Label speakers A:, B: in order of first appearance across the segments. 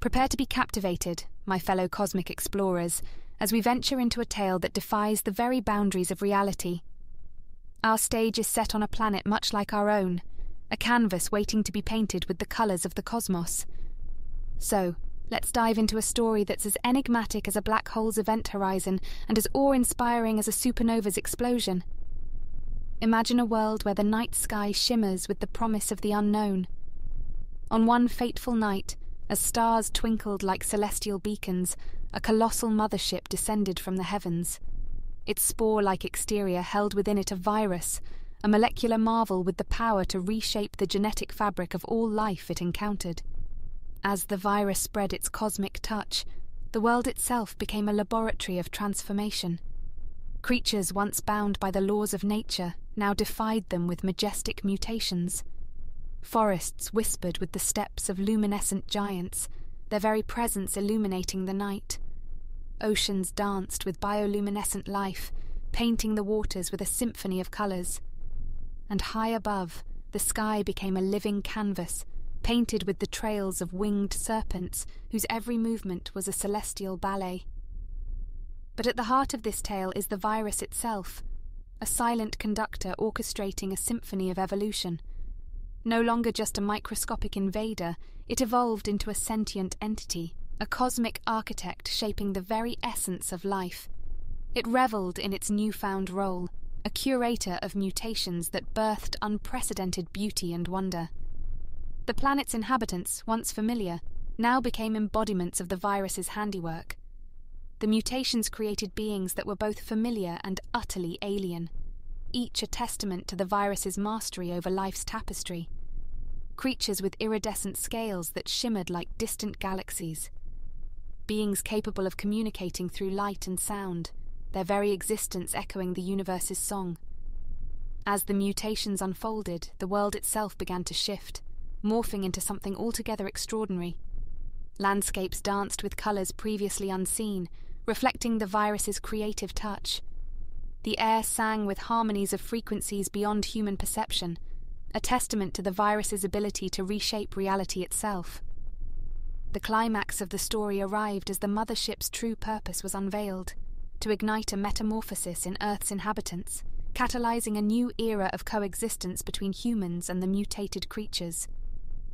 A: Prepare to be captivated, my fellow cosmic explorers, as we venture into a tale that defies the very boundaries of reality. Our stage is set on a planet much like our own, a canvas waiting to be painted with the colours of the cosmos. So, let's dive into a story that's as enigmatic as a black hole's event horizon and as awe inspiring as a supernova's explosion. Imagine a world where the night sky shimmers with the promise of the unknown. On one fateful night, as stars twinkled like celestial beacons, a colossal mothership descended from the heavens. Its spore like exterior held within it a virus, a molecular marvel with the power to reshape the genetic fabric of all life it encountered. As the virus spread its cosmic touch, the world itself became a laboratory of transformation. Creatures once bound by the laws of nature now defied them with majestic mutations. Forests whispered with the steps of luminescent giants, their very presence illuminating the night. Oceans danced with bioluminescent life, painting the waters with a symphony of colours. And high above, the sky became a living canvas, painted with the trails of winged serpents whose every movement was a celestial ballet. But at the heart of this tale is the virus itself, a silent conductor orchestrating a symphony of evolution. No longer just a microscopic invader, it evolved into a sentient entity, a cosmic architect shaping the very essence of life. It revelled in its newfound role, a curator of mutations that birthed unprecedented beauty and wonder. The planet's inhabitants, once familiar, now became embodiments of the virus's handiwork. The mutations created beings that were both familiar and utterly alien each a testament to the virus's mastery over life's tapestry. Creatures with iridescent scales that shimmered like distant galaxies. Beings capable of communicating through light and sound, their very existence echoing the universe's song. As the mutations unfolded, the world itself began to shift, morphing into something altogether extraordinary. Landscapes danced with colours previously unseen, reflecting the virus's creative touch. The air sang with harmonies of frequencies beyond human perception, a testament to the virus's ability to reshape reality itself. The climax of the story arrived as the mothership's true purpose was unveiled to ignite a metamorphosis in Earth's inhabitants, catalyzing a new era of coexistence between humans and the mutated creatures.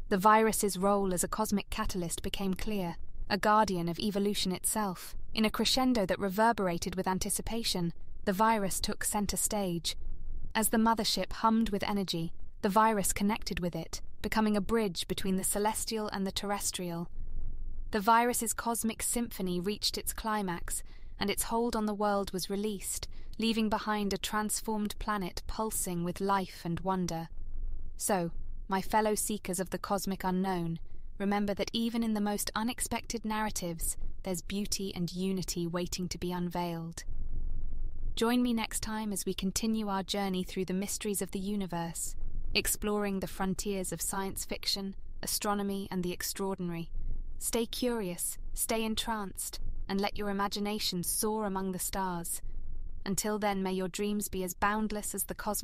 A: The virus's role as a cosmic catalyst became clear, a guardian of evolution itself, in a crescendo that reverberated with anticipation the virus took center stage. As the mothership hummed with energy, the virus connected with it, becoming a bridge between the celestial and the terrestrial. The virus's cosmic symphony reached its climax, and its hold on the world was released, leaving behind a transformed planet pulsing with life and wonder. So, my fellow seekers of the cosmic unknown, remember that even in the most unexpected narratives, there's beauty and unity waiting to be unveiled. Join me next time as we continue our journey through the mysteries of the universe, exploring the frontiers of science fiction, astronomy, and the extraordinary. Stay curious, stay entranced, and let your imagination soar among the stars. Until then, may your dreams be as boundless as the cosmos.